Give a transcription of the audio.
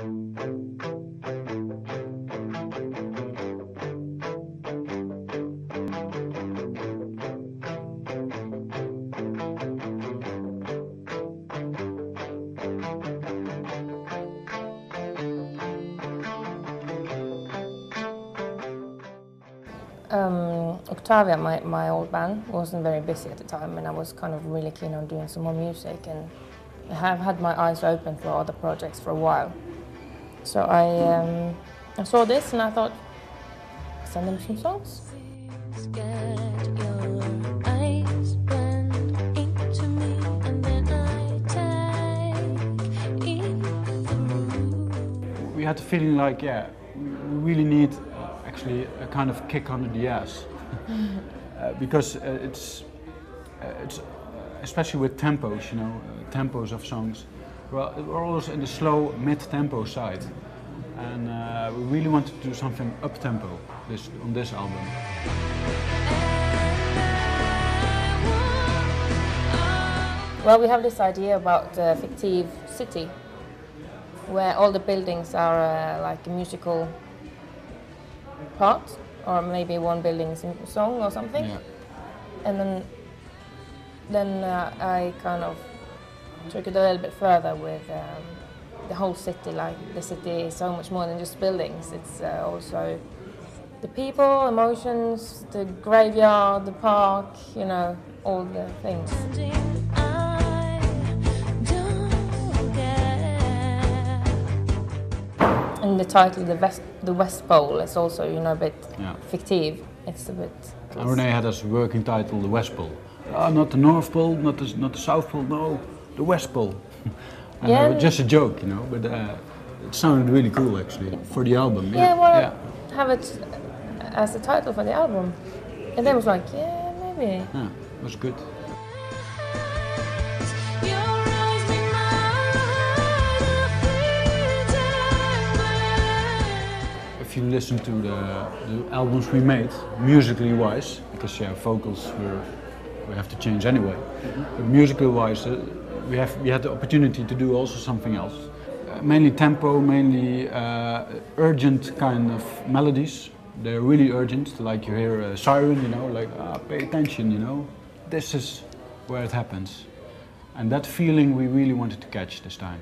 Um, Octavia, my, my old band, wasn't very busy at the time and I was kind of really keen on doing some more music and I have had my eyes open for other projects for a while. So I, um, I saw this and I thought, send them some songs. We had the feeling like, yeah, we really need actually a kind of kick under the ass. uh, because uh, it's, uh, it's especially with tempos, you know, uh, tempos of songs. We're, we're always in the slow mid-tempo side. And uh, we really wanted to do something up-tempo this, on this album. Well, we have this idea about a fictive city where all the buildings are uh, like a musical part, or maybe one building is a song or something. Yeah. And then, then uh, I kind of took it a little bit further with um, the whole city. Like the city is so much more than just buildings. It's uh, also the people, emotions, the graveyard, the park. You know, all the things. And the title, the West, the West Pole, is also you know a bit Yeah. fictive. It's a bit. And René had as working title the West Pole. Ah, not the North Pole, not the, not the South Pole, no, the West Pole. and Yeah. just a joke, you know, but uh, it sounded really cool actually for the album. Yeah, well, yeah. have it as the title for the album. And then was like, yeah, maybe. yeah, it was good. If you listen to the, the albums we made, musically wise, because yeah, vocals were, we have to change anyway. But musically wise, uh, we have we had the opportunity to do also something else. Uh, mainly tempo, mainly uh, urgent kind of melodies. They're really urgent, like you hear a siren, you know, like ah, pay attention, you know. This is where it happens, and that feeling we really wanted to catch this time.